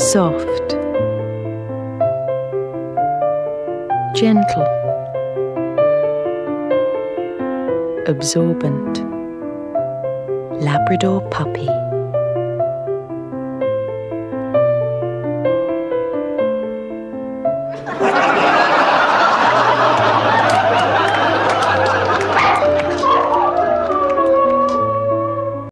soft, gentle, absorbent, Labrador puppy.